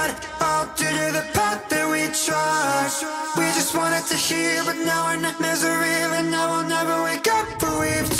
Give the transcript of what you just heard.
God All due to the path that we trod. We just wanted to heal But now we're in misery And now we'll never wake up But we've